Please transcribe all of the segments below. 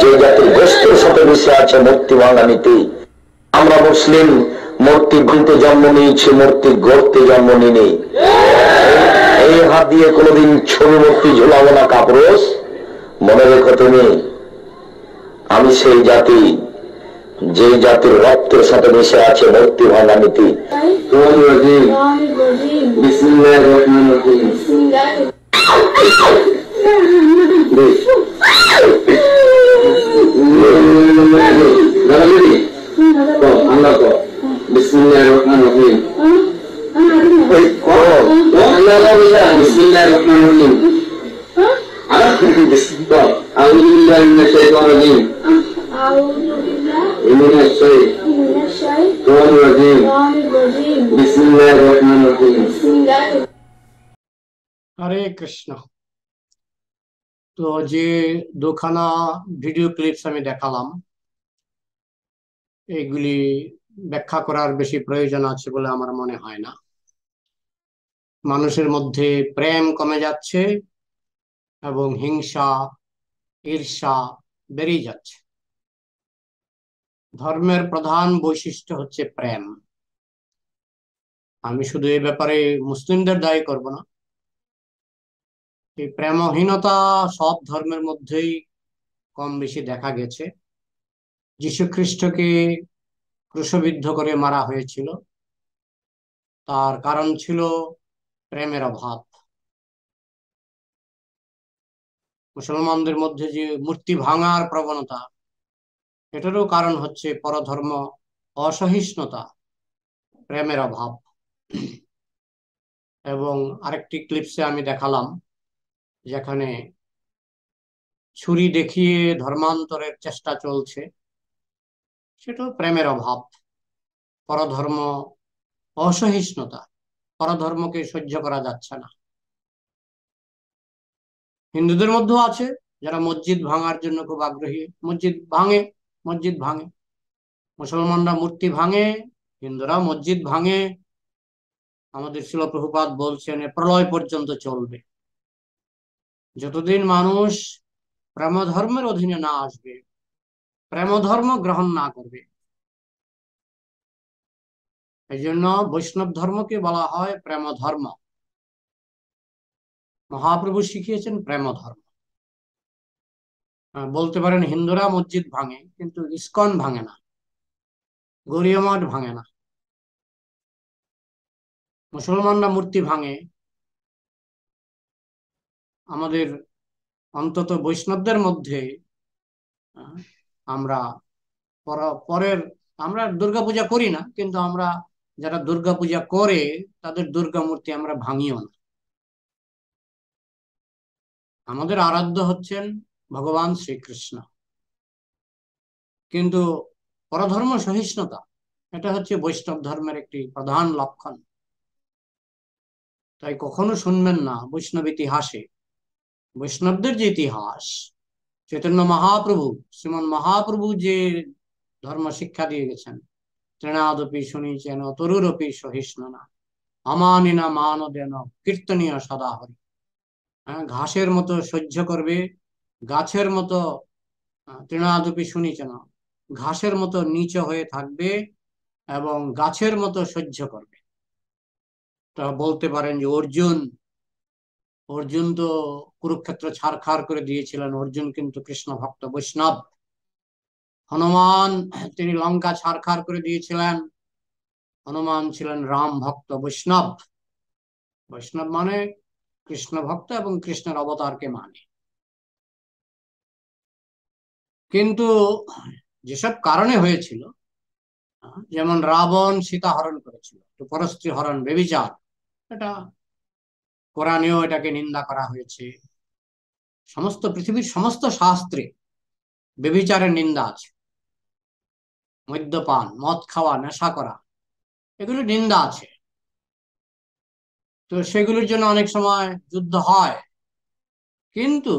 যে জাতির গোষ্ঠীর সাথে মিশে আছে মূর্তি ভাঙা নীতি। আমরা মুসলিম মূর্তি ভাঙতে জন্ম নিয়েছি মূর্তি গড়তে জন্ম নিনি এই হাত দিয়ে কোনোদিন ছবি মূর্তি ঝুলাবো না কাপড়স মনে রেখো তুমি আমি সেই জাতি যে জাতির রক্তের সাথে মিশে আছে মূর্তি ভাঙা নীতি। বিসমিল্লাহির রহমানির রহিম। হরে কৃষ্ণ তো যে দুখানা ভিডিও ক্লিপস আমি দেখালাম এইগুলি ব্যাখ্যা করার বেশি প্রয়োজন আছে বলে আমার মনে হয় না। মানুষের মধ্যে প্রেম কমে যাচ্ছে এবং হিংসা, ঈর্ষা বেড়েই যাচ্ছে। ধর্মের প্রধান বৈশিষ্ট্য হচ্ছে প্রেম। আমি শুধু এই ব্যাপারে মুসলিমদের দায়ী করব না। এই প্রেমহীনতা সব ধর্মের মধ্যেই কম বেশি দেখা গেছে। খ্রিস্টকে ক্রুশবিদ্ধ করে মারা হয়েছিল। তার কারণ ছিল প্রেমের অভাব। মুসলমানদের মধ্যে যে মূর্তি ভাঙার প্রবণতা এটারও কারণ হচ্ছে পরধর্ম, অসহিষ্ণুতা, প্রেমের অভাব। এবং আরেকটি ক্লিপসে আমি দেখালাম, যেখানে ছুরি দেখিয়ে ধর্মান্তরের চেষ্টা চলছে। সেটাও প্রেমের অভাব, পরধর্ম, অসহিষ্ণুতা, পরধর্মকে সহ্য করা যাচ্ছে না। হিন্দুদের মধ্যেও আছে, যারা মসজিদ ভাঙার জন্য খুব আগ্রহী। মসজিদ ভাঙে মসজিদ ভাঙে। মুসলমানরা মূর্তি ভাঙে, হিন্দুরা মসজিদ ভাঙে। আমাদের শিলপ্রভুপাত বলছেন প্রলয় পর্যন্ত চলবে। যতদিন মানুষ প্রেম ধর্মের অধীনে না আসবে প্রেম ধর্ম গ্রহণ না করবে। এই জন্য বৈষ্ণব ধর্মকে বলা হয় প্রেম ধর্ম মহাপ্রভু শিখিয়েছেন প্রেম ধর্ম বলতে পারেন হিন্দুরা মসজিদ ভাঙে, কিন্তু ইস্কন ভাঙে না। গরিয় মঠ ভাঙে না। মুসলমানরা মূর্তি ভাঙে। আমাদের অন্তত বৈষ্ণবদের মধ্যে আমরা পরের, আমরা দুর্গা পূজা করি না, কিন্তু আমরা যারা দুর্গা পূজা করে, তাদের দুর্গা মূর্তি আমরা ভাঙিও না। আমাদের আরাধ্য হচ্ছেন ভগবান শ্রীকৃষ্ণ। কিন্তু পরধর্ম সহিষ্ণুতা, এটা হচ্ছে বৈষ্ণব ধর্মের একটি প্রধান লক্ষণ। তাই কখনো শুনবেন না বৈষ্ণব ইতিহাসে। বৈষ্ণবদের যে ইতিহাস চৈতন্য মহাপ্রভু, শ্রীমন মহাপ্রভু যে ধর্ম শিক্ষা দিয়ে গেছেন তৃণাদপি শুনিছেন তরুরপি সহিষ্ণু না অমানিনা মান দেন কীর্তনীয় সদা হরি। হ্যাঁ ঘাসের মতো সহ্য করবে, গাছের মতো তৃণাদপি শুনিছে না ঘাসের মতো নিচ হয়ে থাকবে এবং গাছের মতো সহ্য করবে। তা বলতে পারেন যে অর্জুন অর্জুন তো কুরুক্ষেত্র ছাড়খাড় করে দিয়েছিলেন। অর্জুন কিন্তু কৃষ্ণ ভক্ত, বৈষ্ণব। হনুমান, তিনি লঙ্কা ছাড়খাড় করে দিয়েছিলেন। হনুমান ছিলেন রাম ভক্ত, বৈষ্ণব। বৈষ্ণব মানে কৃষ্ণ ভক্ত এবং কৃষ্ণের অবতারকে মানে। কিন্তু যেসব কারণে হয়েছিল যেমন রাবণ সীতা হরণ করেছিল পরস্ত্রী হরণ, বেবিচার, এটা কোরআনেও এটাকে নিন্দা করা হয়েছে। সমস্ত পৃথিবীর সমস্ত শাস্ত্রে বেবিচারের নিন্দা আছে। মদ্যপান, মদ খাওয়া, নেশা করা, এগুলো নিন্দা আছে। তো সেগুলোর জন্য অনেক সময় যুদ্ধ হয়। কিন্তু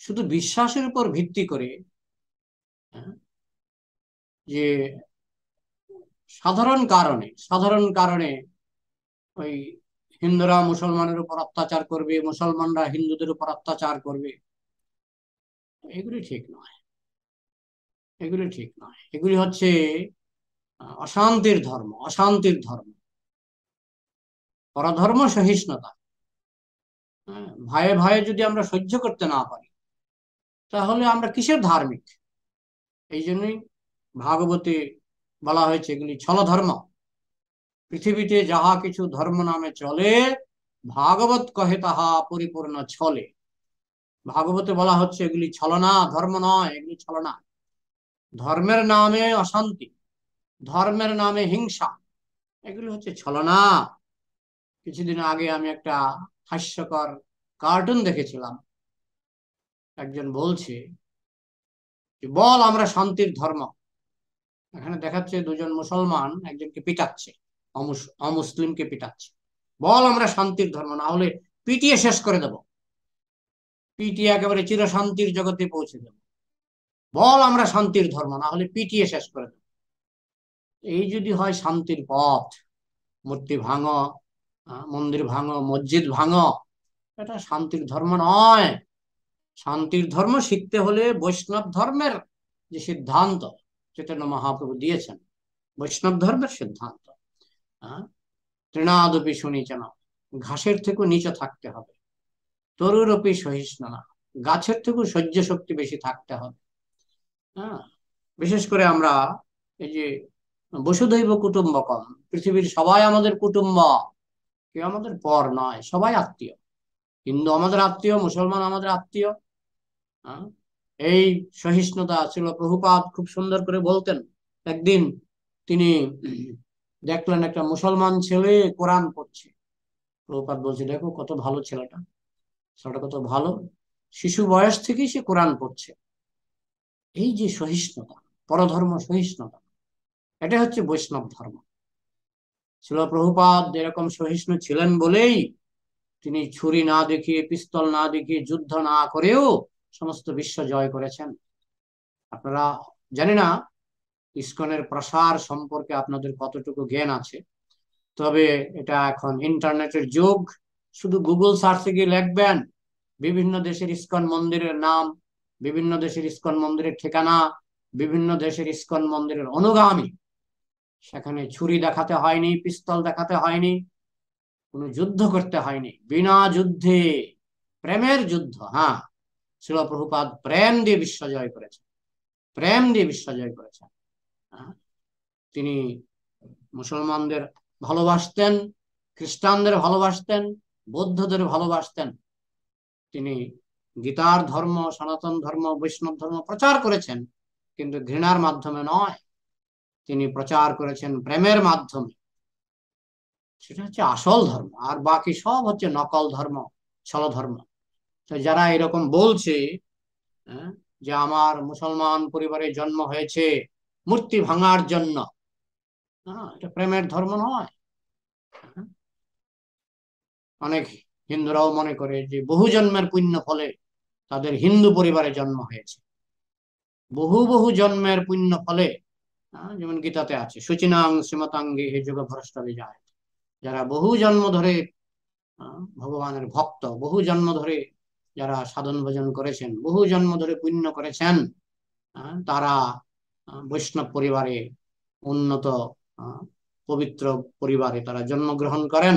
শুধু বিশ্বাসের উপর ভিত্তি করে যে সাধারণ কারণে সাধারণ কারণে ওই হিন্দুরা মুসলমানের উপর অত্যাচার করবে মুসলমানরা হিন্দুদের উপর অত্যাচার করবে। এগুলি ঠিক নয়। এগুলি ঠিক নয়। এগুলি হচ্ছে অশান্তির ধর্ম অশান্তির ধর্ম। পরধর্ম সহিষ্ণুতা। হ্যাঁ, ভয়ে ভয়ে যদি আমরা সহ্য করতে না পারি তাহলে আমরা কিসের ধার্মিক? এই জন্যই ভাগবতে বলা হয়েছে এগুলি ছল ধর্ম পৃথিবীতে যাহা কিছু ধর্ম নামে চলে, ভাগবত কহে তাহা পরিপূর্ণ ছলে। ভাগবতে বলা হচ্ছে এগুলি ছলনা, ধর্ম নয়, এগুলি ছলনা। ধর্মের নামে অশান্তি, ধর্মের নামে হিংসা, এগুলি হচ্ছে ছলনা। কিছুদিন আগে আমি একটা হাস্যকর কার্টুন দেখেছিলাম। একজন বলছে বল আমরা শান্তির ধর্ম। এখানে দেখাচ্ছে দুজন মুসলমান একজনকে পিটাচ্ছে। অমুসলিমকে পিটাচ্ছে। বল আমরা শান্তির ধর্ম, না হলে পিটিয়ে শেষ করে দেব। পিটিয়ে একেবারে চিরশান্তির জগতে পৌঁছে দেব। বল আমরা শান্তির ধর্ম, না হলে পিটিয়ে শেষ করে দেব। এই যদি হয় শান্তির পথ, মূর্তি ভাঙো মন্দির ভাঙ, মসজিদ ভাঙো, এটা শান্তির ধর্ম নয়। শান্তির ধর্ম শিখতে হলে বৈষ্ণব ধর্মের যে সিদ্ধান্ত, চৈতন্য মহাপ্রভু দিয়েছেন, বৈষ্ণব ধর্মের সিদ্ধান্ত। তৃণাদপি শুনিছে ঘাসের থেকেও নিচে থাকতে হবে। তরুরপি সহিষ্ণু না। গাছের থেকেও সহ্য শক্তি বেশি থাকতে হবে। হ্যাঁ? বিশেষ করে আমরা এই যে বসুধৈব কুটুম্বকম, পৃথিবীর সবাই আমাদের কুটুম্ব। কেউ আমাদের পর নয়, সবাই আত্মীয়। হিন্দু আমাদের আত্মীয়, মুসলমান আমাদের আত্মীয়। হ্যাঁ? এই সহিষ্ণুতা ছিল প্রভুপাত খুব সুন্দর করে বলতেন। একদিন তিনি দেখলেন একটা মুসলমান ছেলে কোরআন পড়ছে। প্রভুপাদ বলছে, দেখো কত ভালো ছেলেটা। ছেলেটা কত ভালো। শিশু বয়স থেকেই সে কোরআন পড়ছে। এই যে সহিষ্ণুতা, পরধর্ম সহিষ্ণুতা এটা হচ্ছে বৈষ্ণব ধর্ম। ছিল প্রভুপাদ এরকম সহিষ্ণু ছিলেন বলেই তিনি ছুরি না দেখিয়ে, পিস্তল না দেখিয়ে যুদ্ধ না করেও সমস্ত বিশ্ব জয় করেছেন। আপনারা জানি না ইসকনের প্রসার সম্পর্কে আপনাদের কতটুকু জ্ঞান আছে? তবে এটা এখন ইন্টারনেটের যুগ। শুধু গুগল সার্চে গিয়ে লিখবেন, বিভিন্ন দেশের ইসকন মন্দিরের নাম, বিভিন্ন দেশের ইসকন মন্দিরের ঠিকানা, বিভিন্ন দেশের ইসকন মন্দিরের অনুগামী। সেখানে ছুরি দেখাতে হয়নি, পিস্তল দেখাতে হয়নি, কোনো যুদ্ধ করতে হয়নি। বিনা যুদ্ধে, প্রেমের যুদ্ধ হ্যাঁ। শিল প্রভুপাদ প্রেম দিয়ে বিশ্ব জয় করেছেন। প্রেম দিয়ে বিশ্বজয় করেছেন? তিনি মুসলমানদের ভালোবাসতেন খ্রিস্টানদের ভালোবাসতেন বৌদ্ধদের ভালোবাসতেন। তিনি গীতার ধর্ম সনাতন ধর্ম বৈষ্ণব ধর্ম প্রচার করেছেন কিন্তু ঘৃণার মাধ্যমে নয়। তিনি প্রচার করেছেন প্রেমের মাধ্যমে। সেটা হচ্ছে আসল ধর্ম আর বাকি সব হচ্ছে নকল ধর্ম ছল ধর্ম। তো যারা এরকম বলছে হ্যাঁ, যে আমার মুসলমান পরিবারে জন্ম হয়েছে মূর্তি ভাঙার জন্য। এটা প্রেমের ধর্ম নয়। অনেক হিন্দুরাও মনে করে যে বহু জন্মের পুণ্য ফলে তাদের হিন্দু পরিবারে জন্ম হয়েছে। বহু বহু জন্মের পুণ্য ফলে যেমন গীতাতে আছে, সুচিনাং শ্রীমতাঙ্গে হে যুগ ভ্রষ্ট যায়। যারা বহু জন্ম ধরে ভগবানের ভক্ত, বহু জন্ম ধরে যারা সাধন ভজন করেছেন, বহু জন্ম ধরে পুণ্য করেছেন তারা বৈষ্ণব পরিবারে উন্নত পবিত্র পরিবারে তারা জন্মগ্রহণ করেন,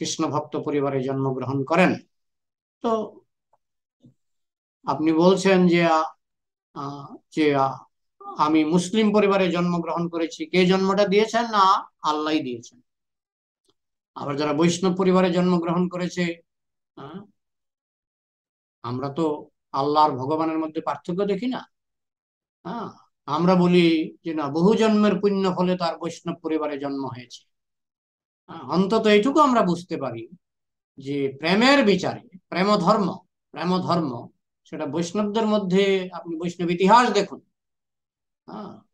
কৃষ্ণ ভক্ত পরিবারে জন্মগ্রহণ করেন। তো আপনি বলছেন যে যে আমি মুসলিম পরিবারে জন্মগ্রহণ করেছি, কে জন্মটা দিয়েছেন না আল্লাহ দিয়েছেন? আবার যারা বৈষ্ণব পরিবারে জন্মগ্রহণ করেছে আমরা তো আল্লাহর ভগবানের মধ্যে পার্থক্য দেখি না। হ্যাঁ আমরা বলি যে না বহু জন্মের পুণ্য ফলে তার বৈষ্ণব পরিবারে জন্ম হয়েছে। হ্যাঁ, অন্তত এইটুকু আমরা বুঝতে পারি যে প্রেমের বিচারে প্রেম ধর্ম প্রেম ধর্ম সেটা বৈষ্ণবদের মধ্যে আপনি বৈষ্ণব ইতিহাস দেখুন।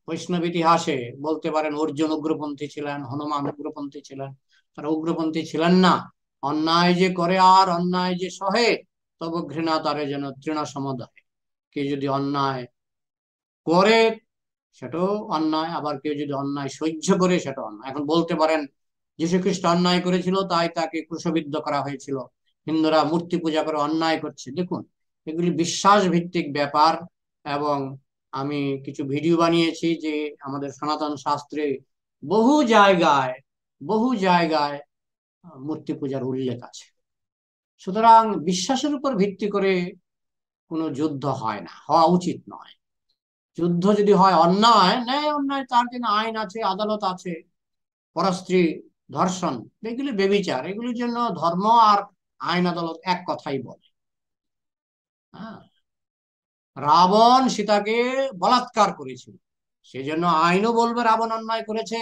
বৈষ্ণব ইতিহাসে বলতে পারেন অর্জুন উগ্রপন্থী ছিলেন হনুমান উগ্রপন্থী ছিলেন তারা উগ্রপন্থী ছিলেন না। অন্যায় যে করে আর অন্যায় যে সহে তব ঘৃণা তারে যেন তৃণ সমদয় কে যদি অন্যায় করে সেটাও অন্যায়, আবার কেউ যদি অন্যায় সহ্য করে সেটা অন্যায়। এখন বলতে পারেন যীশু খ্রিস্ট অন্যায় করেছিল, তাই তাকে ক্রুশবিদ্ধ করা হয়েছিল। হিন্দুরা মূর্তি পূজা করে অন্যায় করছে। দেখুন, এগুলি বিশ্বাস ভিত্তিক ব্যাপার এবং আমি কিছু ভিডিও বানিয়েছি যে আমাদের সনাতন শাস্ত্রে বহু জায়গায় বহু জায়গায় মূর্তি পূজার উল্লেখ আছে। সুতরাং বিশ্বাসের উপর ভিত্তি করে কোনো যুদ্ধ হয় না, হওয়া উচিত নয়। যুদ্ধ যদি হয়, অন্যায়, ন্যায়, অন্যায়, তার জন্য আইন আছে, আদালত আছে, পরস্ত্রী, ধর্ষণ, এগুলি বেবিচার, এগুলির জন্য ধর্ম আর আইন আদালত এক কথাই বলে। হ্যাঁ। রাবণ সীতাকে বলাৎকার করেছিল। সেজন্য আইনও বলবে রাবণ অন্যায় করেছে,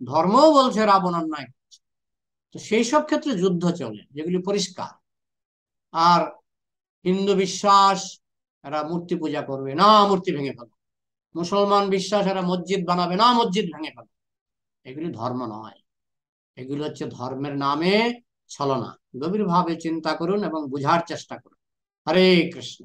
ধর্মও বলছে রাবণ অন্যায় করেছে। তো সেই সব ক্ষেত্রে যুদ্ধ চলে, যেগুলি পরিষ্কার। আর হিন্দু বিশ্বাস, এরা মূর্তি পূজা করবে না মূর্তি ভেঙে ফেলো মুসলমান বিশ্বাস এরা মসজিদ বানাবে না, মসজিদ ভেঙে ফেলবে। এগুলি ধর্ম নয়। এগুলি হচ্ছে ধর্মের নামে ছলনা। গভীরভাবে চিন্তা করুন এবং বুঝার চেষ্টা করুন। হরে কৃষ্ণ।